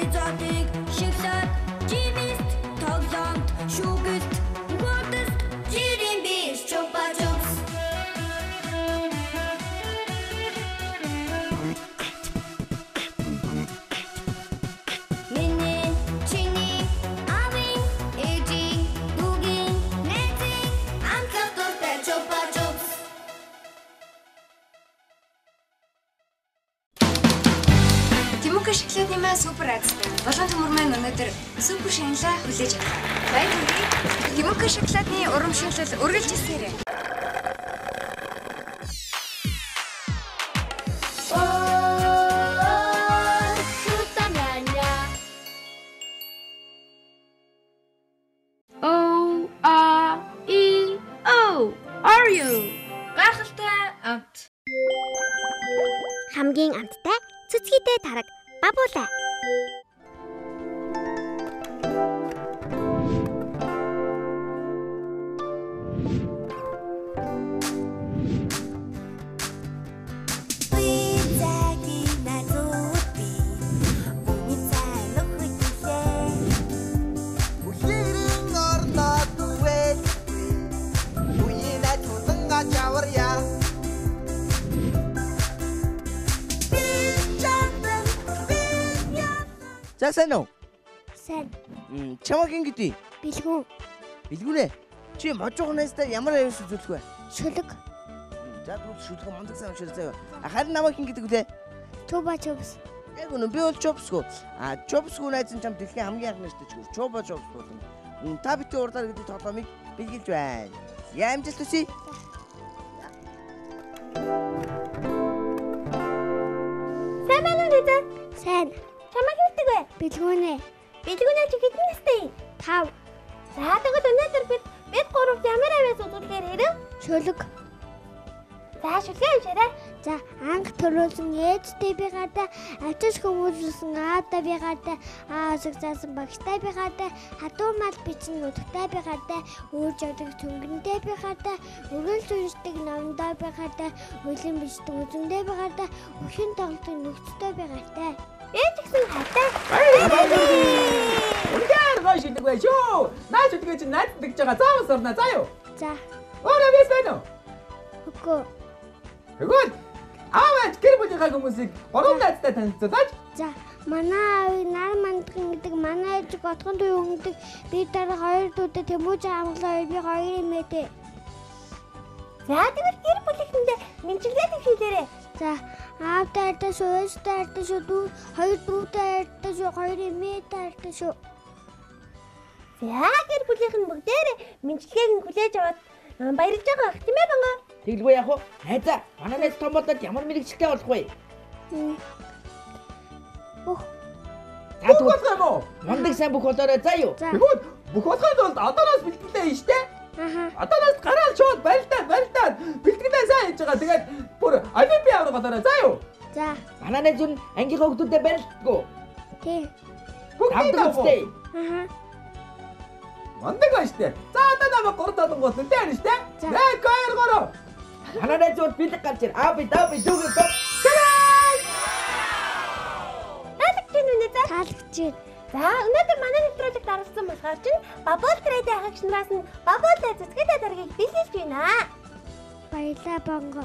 it's a thing. Shakes. Нэмээ супер акстай. Болгон төмөр маань өнөөдөр супер шаналаа хүлээж авах. Баяр хүргэе. Тимүка шоколадны урамшуулал үргэлжилсээрэй. O A E хамгийн амттай цэцгийтэй тараг бабуулаа. Бүхэрэн За сайн уу? Сайн М, Чамаг ингэдэй. бэлгүүн Билгүнэ. Чи можохнастай ямар аюус үзүүлэх вэ? шүлэг За тэгвэл шүлхэн мундаг сайн уушраа заяа. Харин намайг хин гэдэг үлээ. туба чөвс Яг үнэн би бол Jobs-гоо. А Jobs-гоо найз нь чам дэлхийн хамгийн анхны чиг. Chupa Jobs болон. М, Та битгий урдаар гэдэг тоглоомыг бэлгэлж байна. Яа амжилт хүсье. Сайн байна уу даа? Сайн. Бэлгүүнэ. Бэлгүүнэ чи хэдэн настай? 5. За тэгвэл өнөөдөр бид бид гурав ямар авиас үзүүлгээр ирэв? Шүлэг. За шүлгээ авчаарай. За анх төрүүлсэн ээжтэй би гадаа ачиж хүмүүжүүлсэн аадаа би гадаа аасаг заасан багштай би гадаа хадуу мал бичин нүдгтэй би гадаа үүрж одог цөнгөндөө би гадаа өргөн зүншдэг номдоо би гадаа үлэн бичдэг үзэндээ би гадаа өхийн тоглолтын нөхцөлтэй би гадаа ээж гэсэн хатаа Үнээр гоё шидэг бай шүү. Наач үдгээ чинь найддаг жага заавал сурна заа юу. за Өөрөө бис байна уу? хөгөө Тэгвэл аавч гэр бүлийнхаа хүмүүсийг гурван найзтай танилцуулаач. За манай аав нар мандхан гэдэг манай ээж готхон дуу гэдэг би дараа хоёр дүүтэй тэмүүж амглаа би хоёр эмээтэй. За тэгвэл гэр бүлийнхэндээ мэнчилгээд хийлээрэ. За аав таартай шүү, ээж таартай шүү, дүү хоёр дүү таартай шүү, хоёр эмээ таартай шүү. За гэр бүлийнх нь бүгдээрээ мэнчилгээг нь хүлээж аваад баярлж байгаа ах тийм ээ банга. Тэглгүй яах вэ? Хайзаа. Манай найз том болоод ямар мэрэгчлээ болох вэ? Бүх. Юм уу? Мундаг сайн бүх болоорой заа юу. Тэгвэл бүх болохын тулд одооноос бэлтгэлээ штэ. Аха. Одооноос гараал шууд барилдаа барилдаа бэлтгэлээ сайн хийж байгаа. Тэгээд бүр олимпиа авах болоорой заа юу. За Манай найз нь ангийнхаа хүмүүстэй барилдаггүй. тий. Бүгдийг авах. Аха. Мундаг байна штэ. За одоо намайг гурд толонгууд нүдэ байна штэ. За. 1 2 3. Манай найз нь бэлэг гарч ир. Аа би даа би дүүгээ. Таалагч нүнэ за. Өнөөдөр манай нэвтрүүлэгт оролцсон болохоор чинь Бабул трейдийн агшнараас нь Бабул зүсгээд даргийг бэлгэлж байна. Баялаа бонго.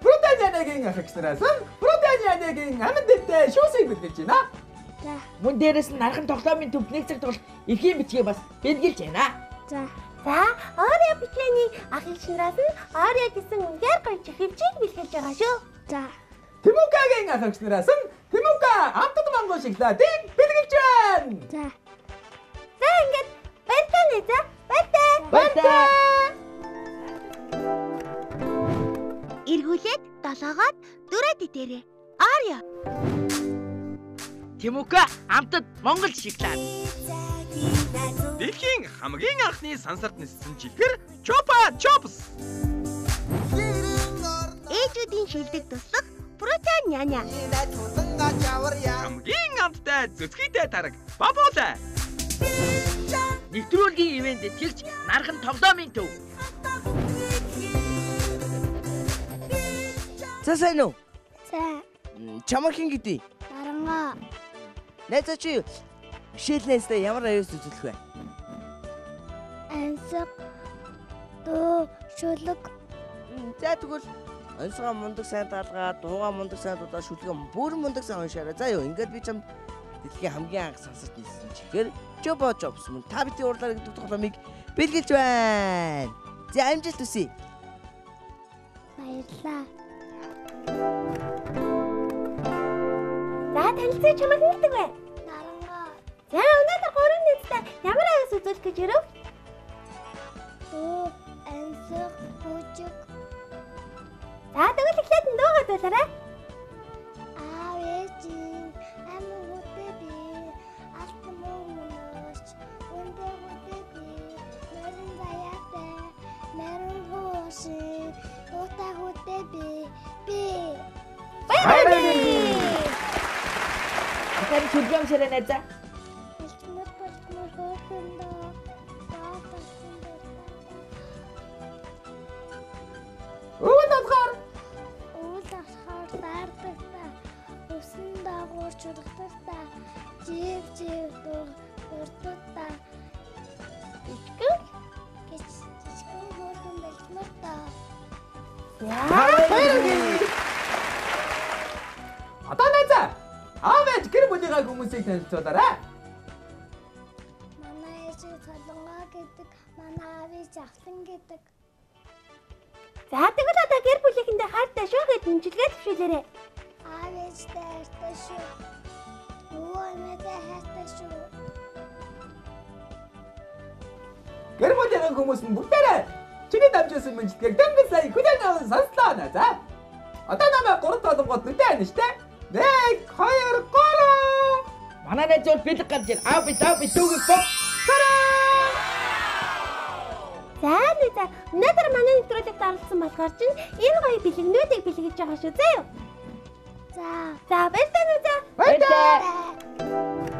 Протеинагийн ахигчнараас протеинагийн амьд дэвтэй шүүсийг бэлдэж байна. За. Мөн дээрэс нь нархан тоглоомын төв нэг цаг тоглох эхийн бичгээ бас бэлгэлж байна. За. За, Оря бичээний агшнараас нь Оря гэсэн үнээр гоё чихвчийг бэлгэлж байгаа шүү. За. Тэмүкагийн ахигчнараас нь Тэмүка амтд мангуу шоколадыг бэлгэлж байна. За. За ингээд баяртай нэ за. Баяртай. Баяртай. Эргүүлээд долоогоод дөрөд идээрээ. Оря. Тэмүка амтд Монгол шоколад. Дэлхийн хамгийн анхны сансарт ниссэн чихэр Чопа Чопс. Ээжүүдийн шилдэг протеин няня. Хамгийн амттай зүцгийтэй тараг бабуула. Нэвтрүүлгийн ивэнтэд гэлж нархан тоглоомын төв. За сайн уу? За. М, Чамаг хин гэдэг. Дарангаа. Найзаа чи Мишелнээстэй ямар аюус үзүүлэх вэ? Ансаг дөө шүлэг За тэгвэл онцгой мундаг сайн даалгаа, дууга мундаг сайн дуудаа шүлгэн бүр мундаг сайн уншаарай. За юу, ингээд би чамд дэлхийн хамгийн анх сансарт нисэн чихээр Jobo Jobs мөн та бидний урлаар гэдэг тоглоомыг бэлгэлж байна. За амжилт хүсье. баярлаа. За танилцаа чамайг хэлдэг бай. Нарангаа. За өнөөдөр гурван нийтдээ ямар аяс үзүүлэх гэж ирв? Дөө, ансаг, бүжиг. За тэгвэл эхлээд дуугаа дуулаарай. Аав ээжийн амин хөтэ би алт мөнгөс өндөө хөтэ би мөрөн заяатай мөрөн гооси дуутай хөтэ би би Баярлалаа. Ахад шүлгэн ширээ найзаа. Элчмэр хөөндөө таатасан Өвөн дасгаар. Өсөн дагуур чургадаг та жив жив дурдаг та ичгэн гэж ичгэн хөргөн бэлтмэр та. Одоо найзаа. Аавч гэр бүлийнхаа хүмүүсийг танилцуулаарай. манай ээж солонгоо гэдэг манай аавыг жахлан гэдэг За тэгвэл одоо гэр бүлийнхэндээ хайртай шүү гэж нэмжлэгээ төвшүүлээрэй. Аав ээжтэй хайртай шүү. Өвөө эмээтэй хайртай шүү. Гэр бүлийнхаа хүмүүс нь бүгдээрээ чиний дамжуулсан мэдлэгийг дэнгэн сая хүлээн аван сонслоо найзаа. Одоо намайг гурав толонгод нүдэ байна штэ. 1 2 3 Манай найз бол бэлэг гарч ир. Аа би таа би түүгийг бод. За нэг за өнөөдөр манай нэвтрүүлэгт оролцсон болохоор чинь энэ гоё бэлгнүүдийг бэлгэж байгаа шүү заа юу. За. За баярлалаа нүзэ. Баярлалаа.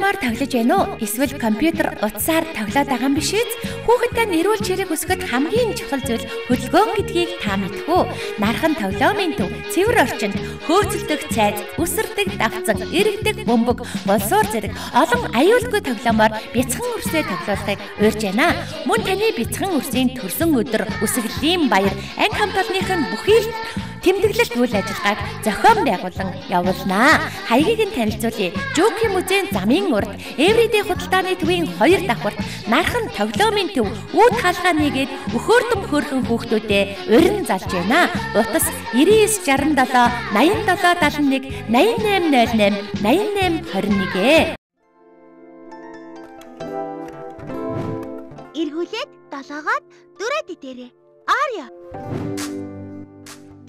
Тоглоомоор тоглож байна уу? Эсвэл компьютер утсаар тоглоод байгаа юм биш үү? Хүүхэдтэй нэрүүл чирэг өсгөхөд хамгийн чухал зүйл хөдөлгөөн гэдгийг та мэдэх үү? Нархан тоглоомын төв, цэвэр орчинд хөөцөлдөх цайз, үсэрдэг давцан, эргэдэг бөмбөг, болсуур зэрэг олон аюулгүй тоглоомоор бяцхан үрсээ тоглоулахыг урьж байна. Мөн таны бяцхан үрсийн төрсөн өдөр үсгэлийн баяр анги хамтлагийн бүхий л тэмдэглэлт үйл ажиллагааг зохион байгуулан явуулнаа. Хаягийг нь танилцуулъя. Жүүкийн музейн замын урд Everyday худалдааны төвийн 2 давхурт нархан тоглоомын төв үүд хаалгаа нэгээд өхөөрдөм хөөрхөн хүүхдүүдэд урин залж байна. Утас 99 67 87 71 8808 8821 Эргүүлээд долоогоод дөрөд идээрээ. Аря.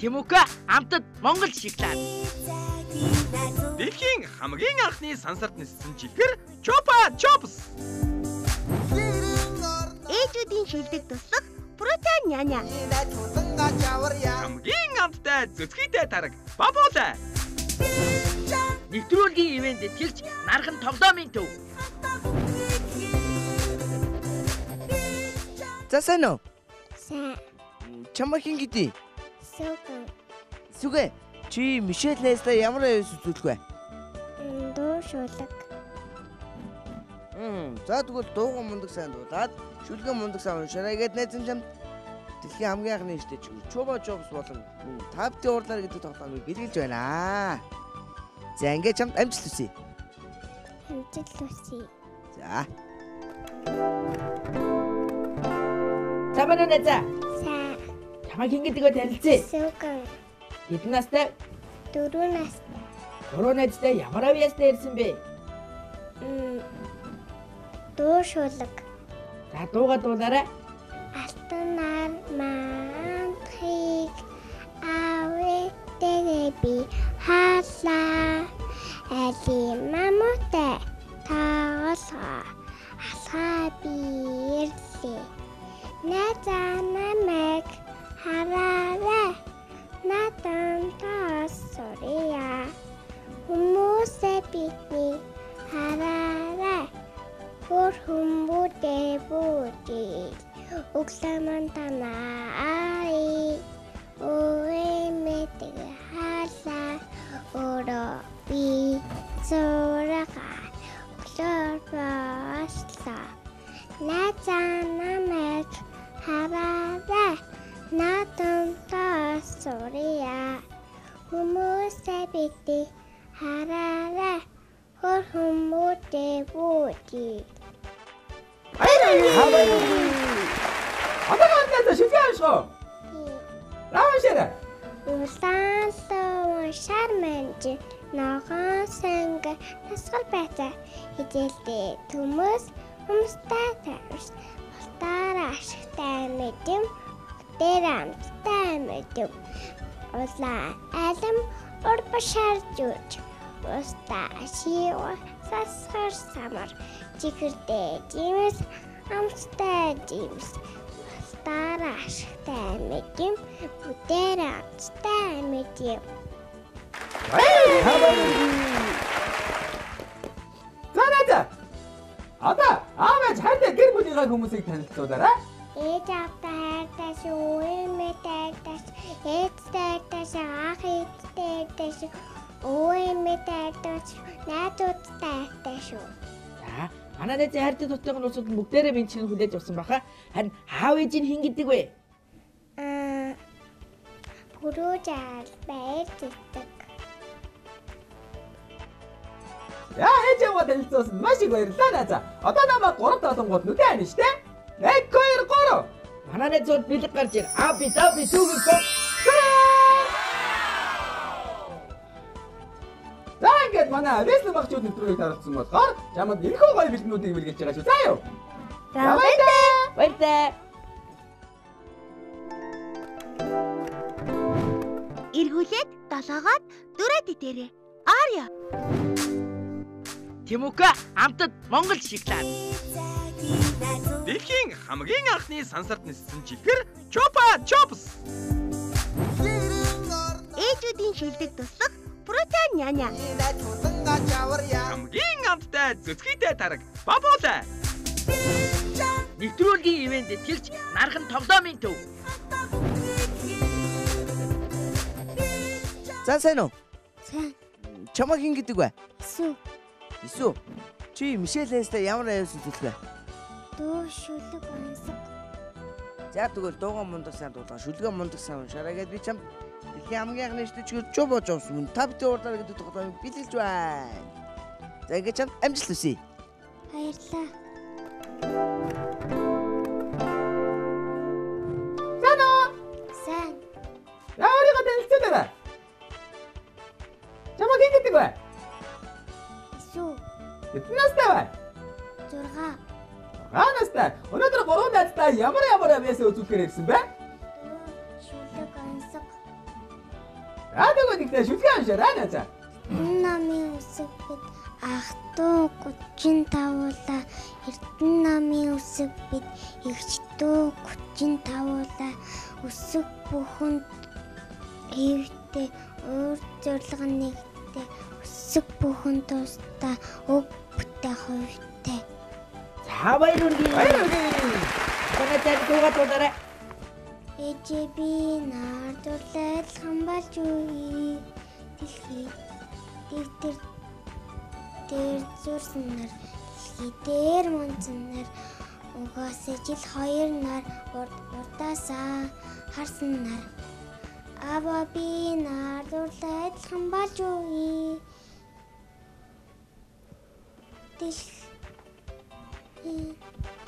Тимүка амтд Монгол шоколад. Дэлхийн хамгийн анхны сансарт ниссэн чихэр Чопа Чопс. Ээжүүдийн шилдэг туслах протеин няня. Хамгийн амттай зүцгийтэй тараг Бабула. Нэвтрүүлгийн ивэнтэд хэлж нархан тоглоомын төв. За сайн уу? Сайн. Чамаа хин гэдэг? Сөгөн. Сүгэ. Чи Мишелнээстэй ямар аюус үзүүлэх вэ? Дуу шулаг. Мм. За тэгвэл дууган мундаг сайн дуулаад шүлгэн мундаг сайн уншаарай гэд найзан чамд дэлхийн хамгийн анхны штэ чи Чоба Jobs болон Тавти уурлаар гэдэг тоглоомыг бэлгэлж байна. За ингээд чамд амжилт хүсье. Амжилт хүсье. За. Самана найзаа. Чамайг хин гэдгээ танилцъя. Сөгөн. Хэдэн настай? Дөрөв нас. Гурван найзтай ямар авьяастай ирсэн бэ? Дуу шулаг. За дууга дуулаарай. Алтанаар маанхийг авэтэгэ би хаалаа. Али мамутай таалаа. Алхаа tantas soria humusepitni harara por humbu debuti uksamantana ai oe metegahasa orobi so Бити хараарай Хөр хүмүүдээ бүүжил Одоо гэнэ шүлгээ авшгаа. Раашаа. Улаан шарманж ногоон санг тасгал байцаа хизээлтэй төмөс хүмүүстэй тавьж болтоор ашигтай мэдэм дээр амттай мэдэм. Улаан алим урбашарж үж уста шиwa сасхар самар. Чихэрдээ жимс амттай жимс болтоор ашигтай мэдэм бүдээр амттай мэдэм Занаа. Одоо аавч хайртай гэр бүлийнхаа хүмүүсийг танилцуулаарай. Ээж автаа хайртай шүү, эмээ хайртай шүү, ээжтэй хайртай шүү, ах ээжтэй хайртай шүү, өвөө найзуудтай хайртай шүү. За, манай найзын хайртай нууцуд нь бүгдээрээ минь чинь хүлээж авсан баха. Харин аав ээж нь хин гэдэг вэ? Аа. Бүрөө жаал байр зэтг. Яа ээж аваа танилцуулсан маш их баярлалаа нааза. Одоо намайг 3 толонгууд нүдэ ань штэ. 1 2 3. Манай найзууд бэлэг гарч ир. А би та би түүгээс За ингээд манай Весло багчууд нэвтрүүлгийг таруулсан болохоор чамд энэхүү гоё бэлгнүүдийг бэлгэж байгаа шүү. Заа юу. За баярлалаа. баяртай. Эргүүлээд долоогоод дөрөд идээрээ. Аря. Тимука амтд Монгол шоколад. Дэлхийн хамгийн анхны сансарт ниссэн чихэр Чопа Чопс. Ээжүүдийн шилдэг туслах протеин няня. Хамгийн амттай зүсгийтэй тараг бабуула. Нэвтрүүлгийн ивэнтэд тэгж нархан тоглоомын төв. За сайн уу? Сайн. Чамаг хин гэдэг вэ? Сүү. Исүү. Чи Мишелэнстэй ямар аюус үзүүлэх вэ? Дөө шүлэг онсог. За тэгвэл дууган мундаг сайн дуулаа. Шүлгэн мундаг сайн уншаарай гэд би чам дэлхийн хамгийн анхны чигээр чубо жовс мөн тавт уурдаа гэдэг тоглоомыг бэлгэлж байна. За ингэ чам амжилт хүсье. Баярлаа. Авьяасаа үзүүлэхээр ирсэн бэ? Шүлэг онсог. Аа тэгвэл ихтэй шүлгээ уншаарай нааза. Энэ намын үсэг бид ах ト 35-уулаа Эрдэнэ намын үсэг бид эгчдөө 35-уулаа үсэг бүхэнд хэвтэй өөр зорилго нэгтэй үсэг бүхэн тусдаа өг бүтэй хувьтай За баяр үргэлж. Баяр үргэлж. Тань дуугаа дуулаарай. ээжэби наардуулаад хамбалж үе дэлхий дэвтэр дээр зурсан нар дэлхий дээр мунцсан нар угаас жил хоёр нар урд урдаасаа харсан нар Ава би наардуулаад хамбалж үе дэлхий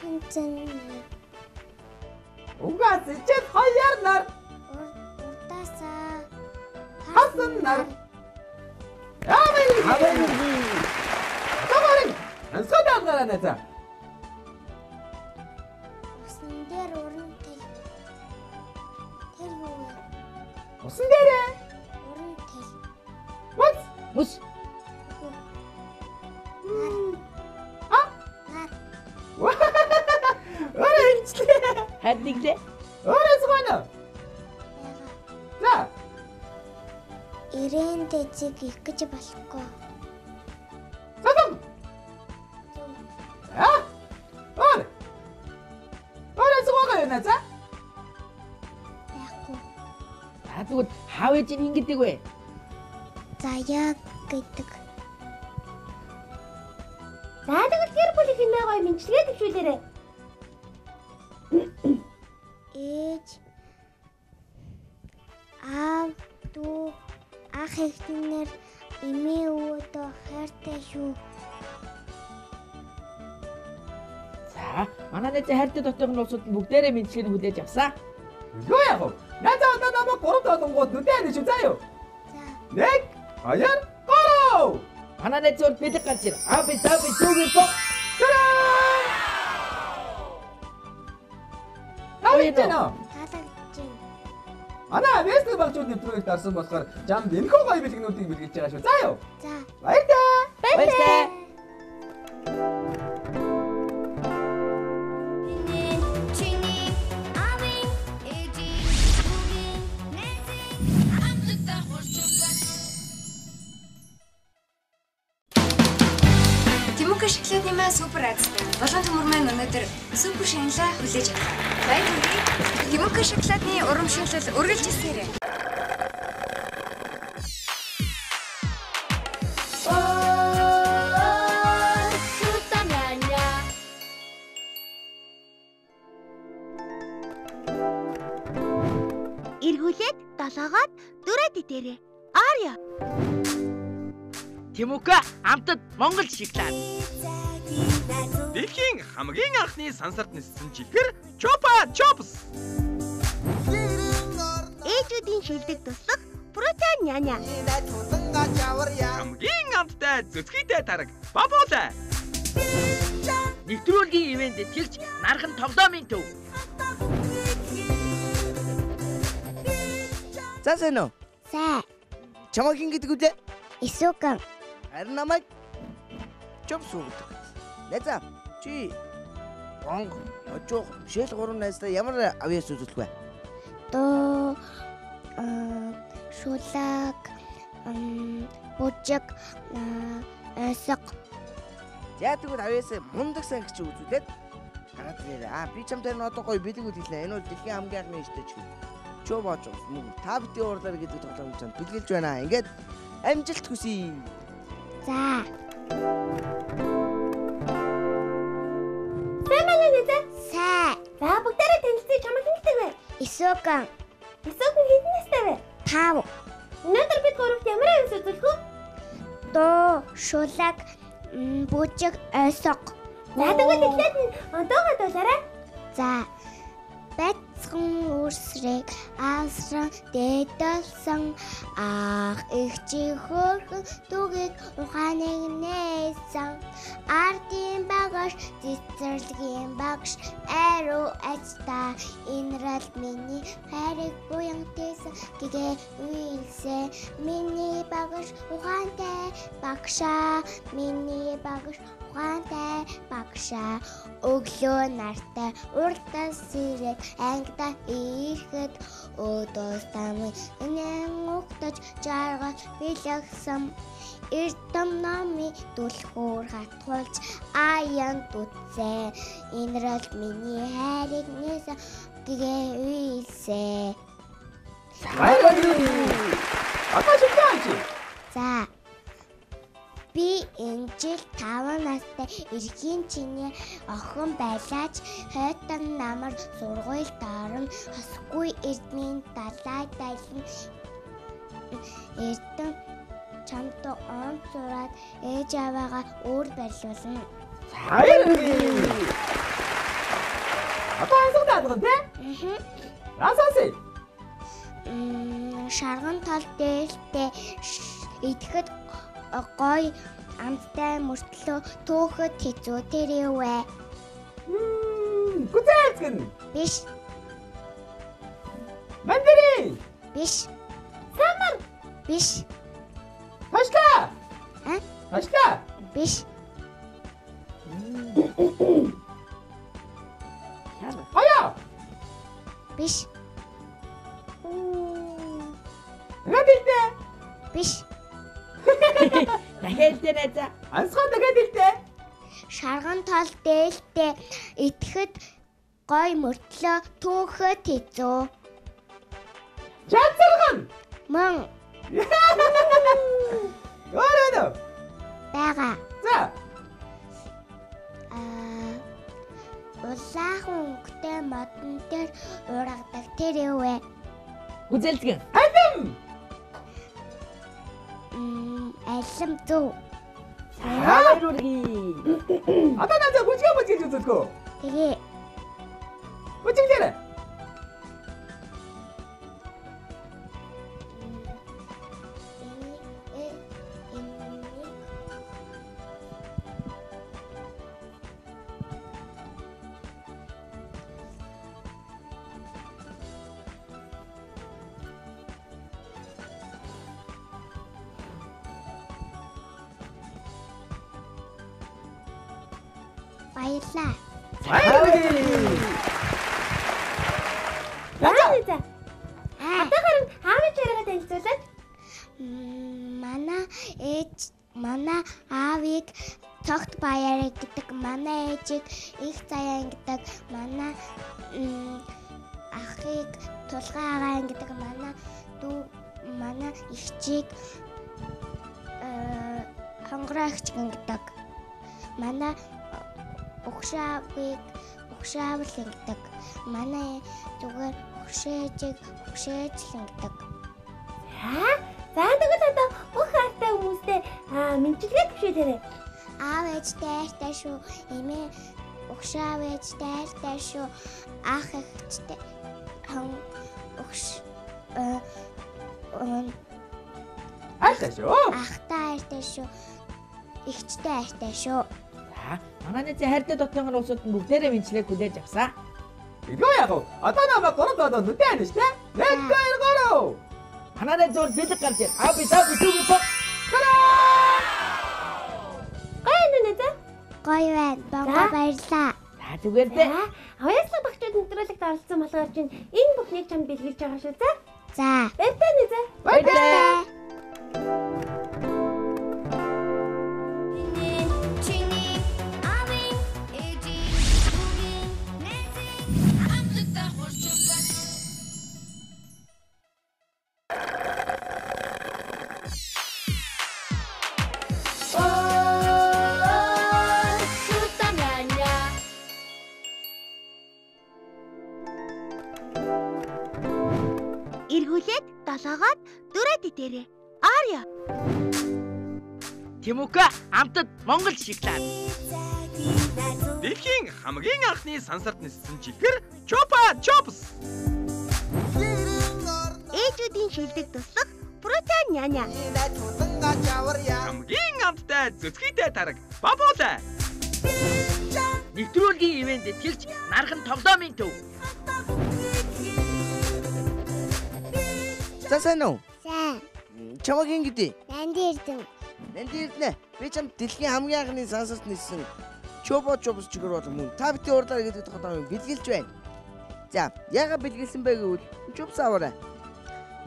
мунцсан нар Угаас ичээд хоёр нар урдаасаа хасан нар. Яа баяр үргэлж. Томорин. Ансгад алгараа нааза. Усан дээр уран тэл. Тэр юу вэ? Усан Өөрөө хэлчихлээ. Хадиглээ. Өөрөө згоно. За. Ирээн дэжиг их гэж болохгүй. Содом. Аа. найзаа? Яахгүй. За тэгвэл аав ээж нь хин гэдэг вэ? За яг гэдэг. За тэгвэл гэр бүлийн хинээ гоё мэдчилгээ төвшүүлээрэ. Ах эхнэр эмээ өвдөө хайртай шүү. За манай найзын хайртай дотоогны улсууд нь бүгдээрээ нь хүлээж авсан. Юу яах вэ? Найзаа одоо намайг гурав толонгууд нүдэн аниш үү заа юу? За Нэг, хоёр, гурав. Манай найзын урд бэлэг гарч ир. Аа би за би зүгийн бок. Тавид нэ. таалагдж байна. Манай Facebook багчууд нэвтрүүлэгт дарсан болохоор жамд энэхүү гоё бэлгнүүдийг бэлгэлж байгаа шүү. Заа юу? За. Баярлалаа. шоколаднымаа супер азтай. Болон төмөр маань өнөөдөр супер шаналаа хүлээж авлаа. Баяр хүргэе. Тимөнх шоколадны урамшуулал үргэлж ирсээрэй. Эргүүлээд долоогоод дөрөө дээрээ. Арья. Тимүка амтад Монгол шоколад. Дэлхийн хамгийн анхны сансарт ниссэн чихэр Чопа Чопс. Ээжүүдийн шилдэг туслах протеин няня. Хамгийн амттай зүцгийтэй тараг Бабула. Нэвтрүүлгийн ивэнтэд хэлж нархан тоглоомын төв. За сайн уу? Сай. Чамаа хин гэдэг үлээ? Исүгэн. Харин намайг чоп суудаг. Найзаа чи гонг очоо шил гурван найзтай ямар авьяас үзүүлэх вэ? Доо шулаг бужиг эсэг За тэгвэл авьяас мундаг сан гэж үзүүлээд гараад ирээ. Аа би чамтай нэг одоо гоё бэлэг үлээлээ. Энэ бол дэлхийн хамгийн анхны штэ ч. Чөө бооч мөн та битгий уурлаар гэдэг тоглоом чам бэлгэлж байна. Ингээд амжилт хүсье. За. Сайн байна уу нэ? Сай. За бүгдээрээ танилцъя чамайг хэлдэг вэ? Исүгэн. Исүгэн хэдэн настай вэ? 5. Өнөөдөр бид гуравт ямар авис үзүүлэх вэ? Доо, шулаг, м, бужиг, ойсог. За тэгвэл эхлээд нь дуугаа дуулаарай. За. Бацхан үрсрэг аасран дэдэлсэн ах их чи хөөрхөн түгийг ухааныг нээсэн. Ардын багаш цэцэрлэгийн багш аруу ачта. Инрал миний хайрыг буянтэйсэн гэгээ үйлсэ. Миний багаш ухаантай. Багшаа миний багаш ухаантай багшаа өглөө нартай урдас сэрээд ангида ирэхэд өдөөс тамын энэн угтаж жаргал бэлгсэн эрдэм номи дүлхүүр хатгуулж аян дүтсэ инрал миний хайрыг нээсэн гэгээ үйлсэ Баярлалаа. Шоколад чи. За. Би энэ жил 5 настай эрхийн чиний охин байлаач хойтон намар сургууль дорн хосгүй эрдмийн далай дайлан эрдэн чамд он зураад ээж аваагаа өөр барьлуулна. Баярлалаа. Одоо ансаг даадган тий? Аа. Асааси. Мм, шарган тал дээлтэй идэхэд гой амттай мөртлөө төөхөд хэцүү тэрвэ. Гүзээцгэн. Биш, Мандарин. биш. Самар. Биш, Хашла. А? Хашла. биш. Хаяа. Биш, хэлтэй. биш. Дахиад дээр найзаа. Ансгаа дахиад хэлтэй. Шарган тал дээлтэй идэхэд гой мөртлөө түүхэд хэцүү. Чанцарган. Мөн Өөрөө. байгаа. За. Аа Улаахан өнгөтэй модон дээр ургадаг тэр юу вэ? Гүзэлдгэн. Алим. Мм, алим зөв. Хайруулгий. Одоо надад бүжгээ бүжгэж үзүүлгөө. Тэгээ Бүжгэлээрэ. баярлаа. Хайруулгий. Яа за. Одоо харин аавын яриагаа танилцуулаад? Манай ээж манай аавыг цогт баяр гэдэг манай ээжийг их заяан гэдэг манай ахыг тулгай агаан гэдэг манай дүү манай ихчийг э хонгорогч гэдэг манай угшаавыг угшаавл гэдэг манай зүгээр угшээжийг угшээж л гэдэг Аа, за тэгвэл одоо бүх хайртай хүмүүстэй аа мэдчилгээ төвшөөрэй. аав ээжтэй айртай шүү эмээ угшаав ээжтэй айртай шүү ах эгчтэй хон угш э, Айтай шүү. ахтай айртай шүү ихчтэй айртай шүү За, манай хайртай дотныхын улсууд нь бүгдээрээ мэдчлэг хүлээж авсан. Идгөө яг уу. Одоо намайг гурав доо нүдэ аниш тэ. Нэг хоёр гурав. Манай нэг зөв бэлэг гарч ир. Аа би тав би түг бо. Гай нэ за. гоё байна бага баярлаа За зүгээр дээ. Авьяаслаг багчууд нэвтрүүлэгт оролцсон болохоор чинь энэ бүхнийг чамд бэлгэлж байгаа шүү за. за Баяртай нэ. Баярлалаа. Дөрөд идээрээ Аря Тимука амтд Монгол шоколад. Дэлхийн хамгийн анхны сансарт ниссэн чихэр Чопа Чопс. ээжүүдийн шилдэг туслах протеин няня Хамгийн амттай зүцгийтэй тараг Бабула. Нэвтрүүлгийн ивэнтэд хэлж нархан тоглоомын төв. За сайн уу? сайн Чамаг ин гэдэг. нанд эрдэн Энд ирнэ. Би чам дэлхийн хамгийн анхны сансарт ниссэн Чобо Чобс чигээр бол мөн та бити урдаа гэдэг тоглоом бэлгэлж байна. За, яагаад бэлгэлсэн бэ гэвэл Чобс аваарай.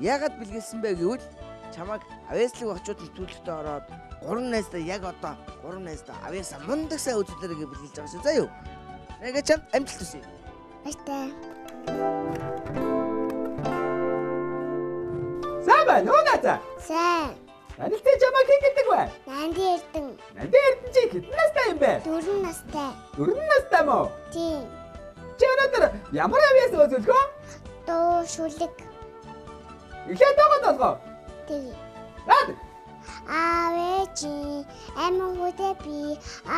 Яагаад бэлгэлсэн бэ гэвэл чамаг авьяаслаг багчууд нэвтрүүлэгтээ ороод гурван найздаа яг одоо гурван найздаа авьяасаа мундаг сайн үзүүлэрэг бэлгэлж байгаа шүү. Заа юу? Яг чам амжилт хүсье. баяртай Сайн байна уу надаа? сайн Танилтай чамайг хэн гэдэг вэ? нанд эрдэн Надад эрдэн чи хэдэн настай юм бэ? дөрвөн настай Дөрвөн настай мó? тийм Чи өнөөдөр ямар авьяас үзүүлгөө? дуу шүлэг Эхлээд байгаа толгоо. тэг Наад. Авэжи эмэн хөтэ би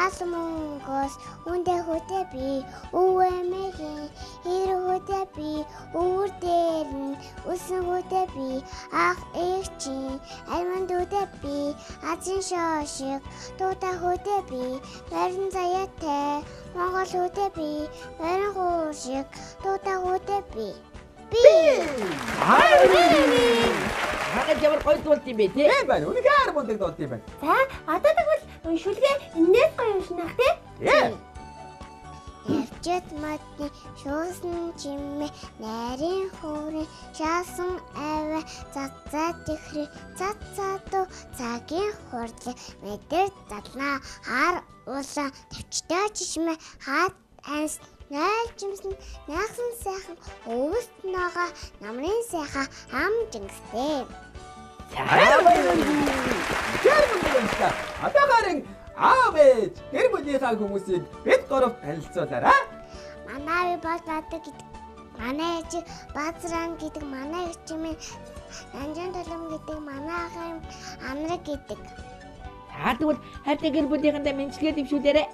асмонгос үндэ хөтэ би өвэмэгийн хэр хөтэ би өвөр дээр нь үсэн хөтэ би ах эгчи эмэн хөтэ би азин шошиг тута хөтэ би барин заяатай монгол хөтэ би барин хуушиг тута хөтэ би би Хагад ямар гоё дуулт юм бэ те? Тийм байна. Үнэхээр мундаг дуулт юм байна. За, одоо тэгвэл шүлгээ энэс гоё юм шинах тий. Тийм. Явчт модны шуусан чимээ нарийн хөөрийн шаасан аваа цацаа тэхрэ цацаадуу цагийн хурлын мэдэр залнаа хар уулаа төвчтэй чишмэ хаад анс Найлжимсэн найгсан сайхан өвөст ногоо намрын сайхан ам жингстэй. Аа баярлалаа. Тэр бүлээнтэй. Одоо харин аав ээж гэр бүлийнхаа хүмүүсийг бид гурав танилцуулаарай. Манай бол бадаг гэдэг манай ээж Баазран гэдэг манай өвчмэн Нанжин толом гэдэг манай ахын амраг гэдэг. За тэгвэл хайртай гэр бүлийнхэнтэй мэнчилгээ дэвшүүлээрэ.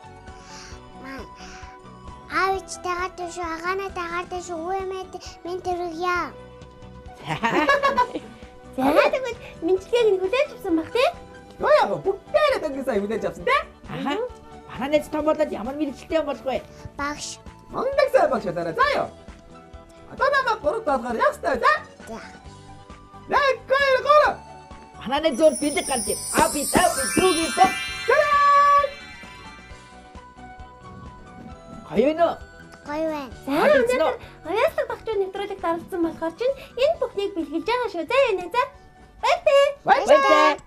Аавч тагаар дэш агаана тагаар дэш үемэд мен төргийа. За тэгвэл мэнчилгээг нь хүлээж авсан баг тий? Юу яа бүгдээрээ сая хүлээж авсан те. Аха. Найз том болоод ямар мэрэгчлээ болох вэ? Багш. Мундаг сайн багш дараа заа ёо. Одоо намайг гурав талгаар ястай за. За. Нэг гурав. Манай найз зур бэлэг ганц. А би тав дүүгийн тав. Гоё нөө. Гоё байна. За өнөөдөр ояаслаг багчаа нэвтрүүлэгт оролцсон болохоор чинь энэ бүхнийг бэлгэлж байгаа шүү. За энэ за. Баяртай. Баяртай. Бүхэрийн